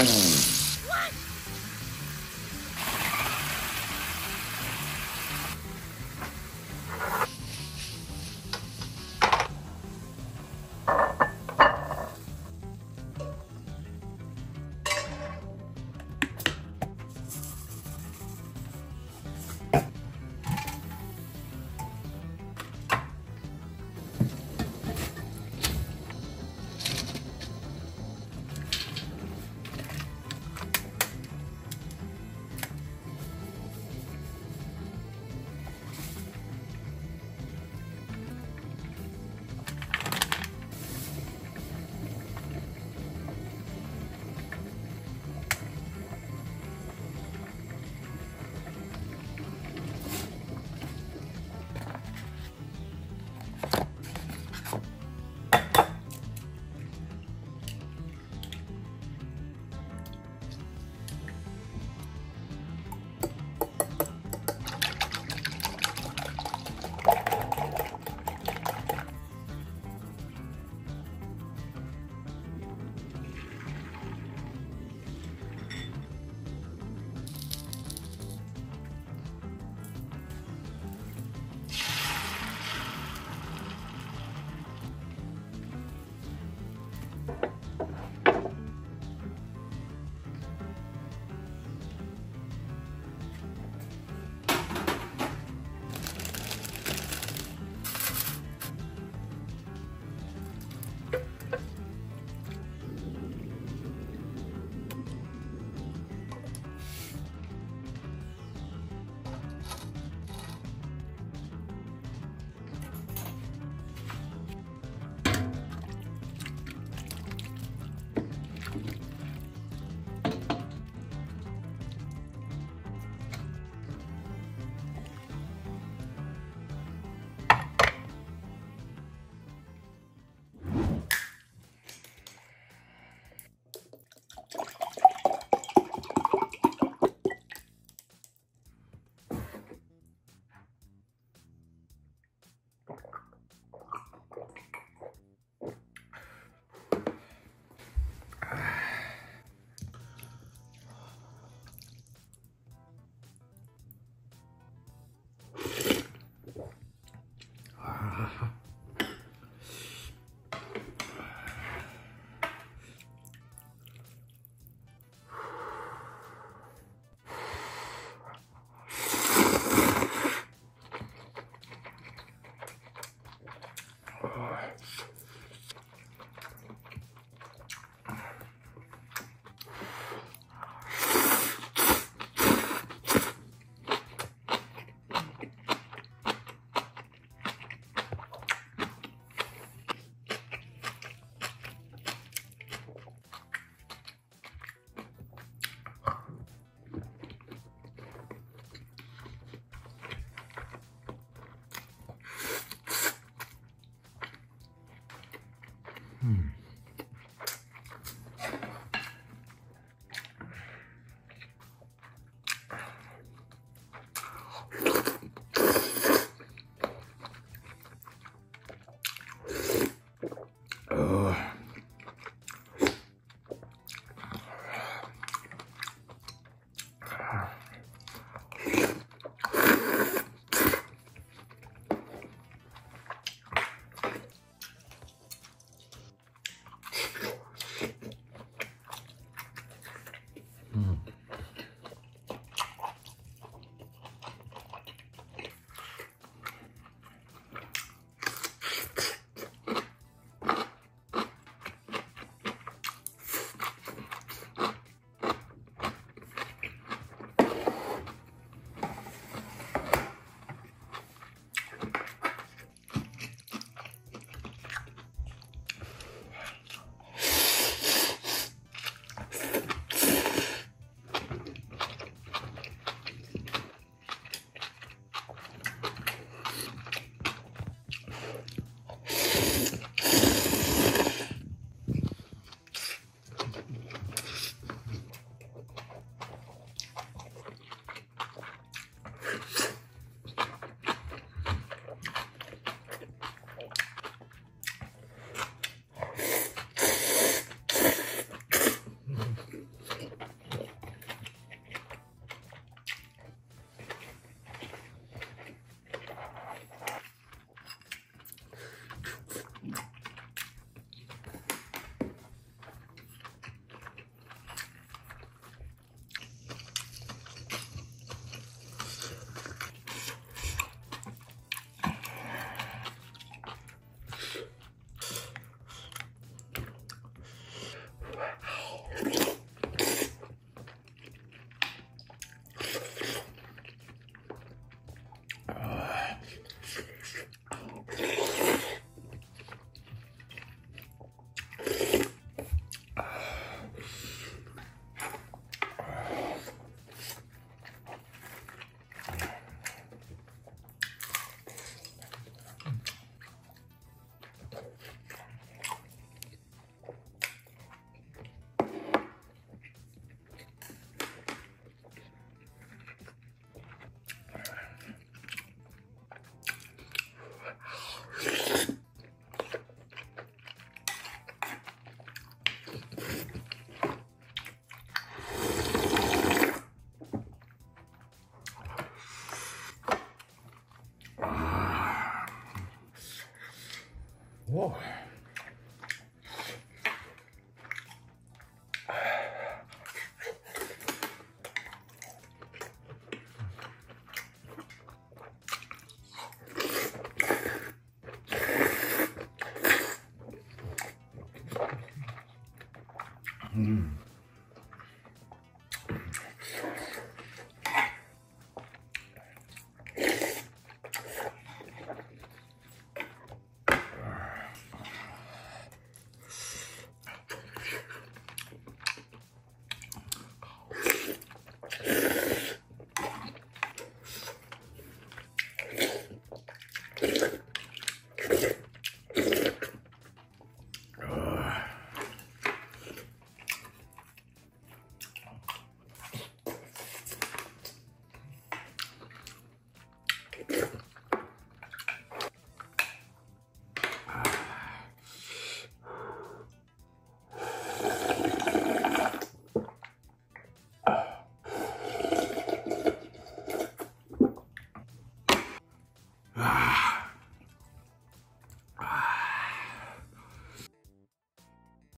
What?